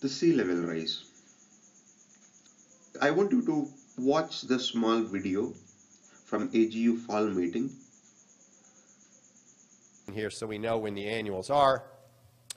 the sea level rise. I want you to watch the small video from AGU fall meeting. Here so we know when the annuals are.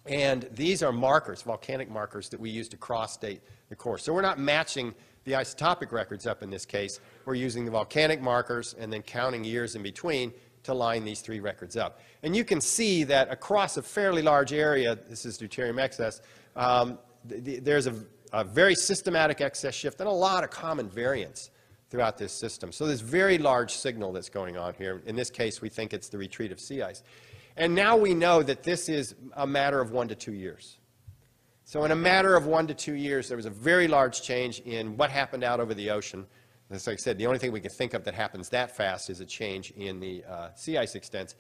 And these are markers, volcanic markers that we use to cross-date the core. So we're not matching the isotopic records up in this case. We're using the volcanic markers and then counting years in between to line these three records up. And you can see that across a fairly large area, this is deuterium excess, um, th th there's a, a very systematic excess shift and a lot of common variance throughout this system. So there's very large signal that's going on here. In this case, we think it's the retreat of sea ice. And now we know that this is a matter of one to two years. So in a matter of one to two years, there was a very large change in what happened out over the ocean. As I said, the only thing we can think of that happens that fast is a change in the uh, sea ice extents.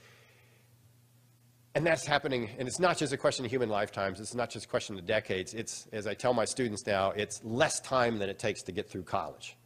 And that's happening, and it's not just a question of human lifetimes, it's not just a question of decades. It's, as I tell my students now, it's less time than it takes to get through college.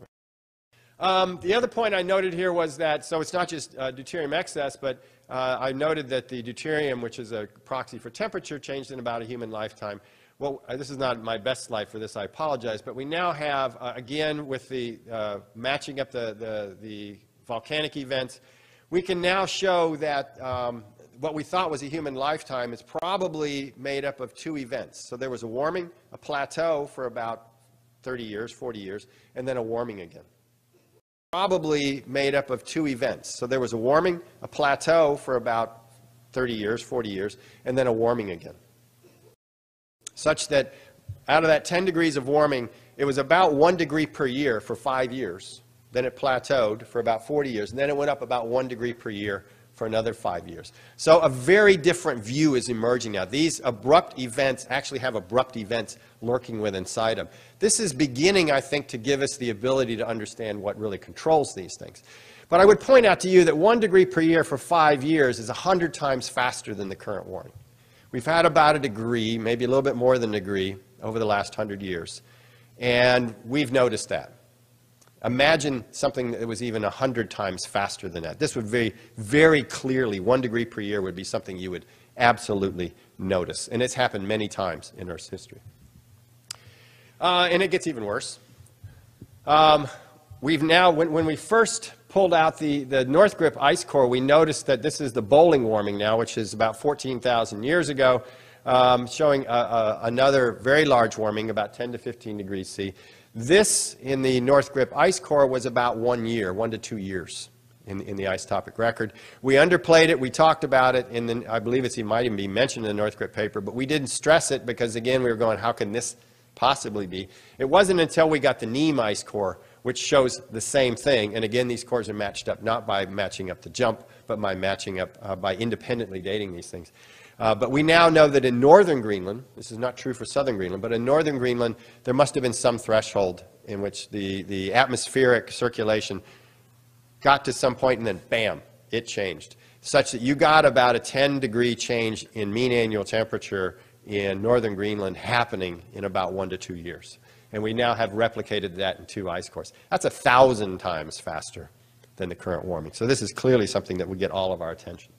Um, the other point I noted here was that, so it's not just uh, deuterium excess, but uh, I noted that the deuterium, which is a proxy for temperature, changed in about a human lifetime. Well, uh, this is not my best slide for this, I apologize, but we now have, uh, again, with the uh, matching up the, the, the, volcanic events, we can now show that um, what we thought was a human lifetime is probably made up of two events. So there was a warming, a plateau for about 30 years, 40 years, and then a warming again probably made up of two events. So there was a warming, a plateau for about 30 years, 40 years, and then a warming again. Such that out of that 10 degrees of warming, it was about one degree per year for five years. Then it plateaued for about 40 years, and then it went up about one degree per year for another five years. So a very different view is emerging now. These abrupt events actually have abrupt events lurking within inside them. This is beginning, I think, to give us the ability to understand what really controls these things. But I would point out to you that one degree per year for five years is 100 times faster than the current warming. We've had about a degree, maybe a little bit more than a degree, over the last 100 years. And we've noticed that. Imagine something that was even 100 times faster than that. This would very, very clearly, one degree per year would be something you would absolutely notice. And it's happened many times in Earth's history. Uh, and it gets even worse. Um, we've now, when, when we first pulled out the, the NorthGRIP ice core, we noticed that this is the Bølling warming now, which is about 14,000 years ago, um, showing a, a, another very large warming, about 10 to 15 degrees C. This in the NorthGRIP ice core was about one year, one to two years in, in the isotopic record. We underplayed it. We talked about it. and the, I believe it's, it might even be mentioned in the NorthGRIP paper, but we didn't stress it because, again, we were going, how can this possibly be? It wasn't until we got the NEEM ice core, which shows the same thing. And again, these cores are matched up not by matching up the jump, but by matching up, uh, by independently dating these things. Uh, but we now know that in northern Greenland, this is not true for southern Greenland, but in northern Greenland, there must have been some threshold in which the, the atmospheric circulation got to some point and then bam, it changed. Such that you got about a 10 degree change in mean annual temperature in northern Greenland happening in about one to two years. And we now have replicated that in two ice cores. That's a thousand times faster than the current warming. So this is clearly something that would get all of our attention.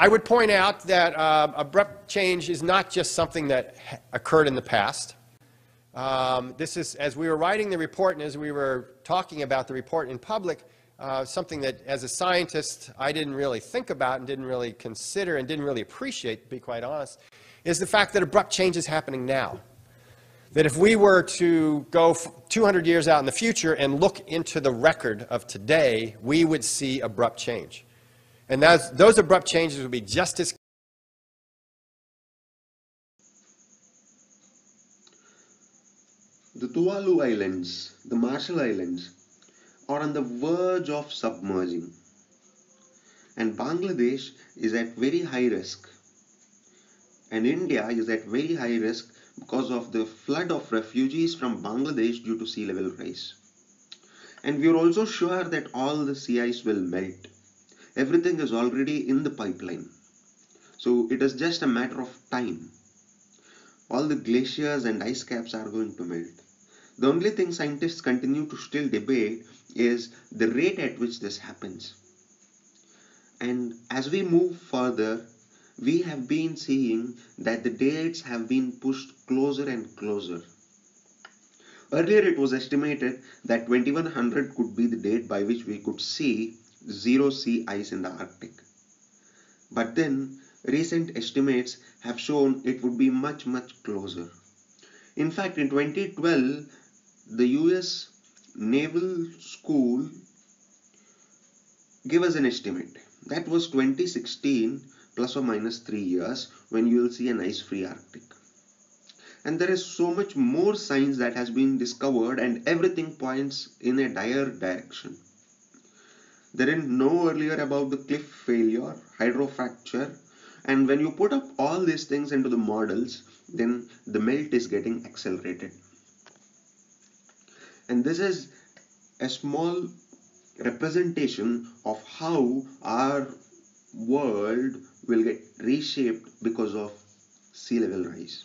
I would point out that uh, abrupt change is not just something that occurred in the past. Um, this is, as we were writing the report and as we were talking about the report in public, uh, something that as a scientist I didn't really think about and didn't really consider and didn't really appreciate, to be quite honest, is the fact that abrupt change is happening now. That if we were to go 200 years out in the future and look into the record of today, we would see abrupt change. And those, those abrupt changes will be just as The Tuvalu Islands, the Marshall Islands, are on the verge of submerging. And Bangladesh is at very high risk. And India is at very high risk because of the flood of refugees from Bangladesh due to sea level rise. And we are also sure that all the sea ice will melt everything is already in the pipeline. So it is just a matter of time. All the glaciers and ice caps are going to melt. The only thing scientists continue to still debate is the rate at which this happens. And as we move further, we have been seeing that the dates have been pushed closer and closer. Earlier it was estimated that 2100 could be the date by which we could see zero sea ice in the Arctic. But then recent estimates have shown it would be much much closer. In fact, in 2012, the US Naval School gave us an estimate. That was 2016 plus or minus 3 years when you will see an ice-free Arctic. And there is so much more science that has been discovered and everything points in a dire direction. They didn't know earlier about the cliff failure, hydrofracture, and when you put up all these things into the models, then the melt is getting accelerated. And this is a small representation of how our world will get reshaped because of sea level rise.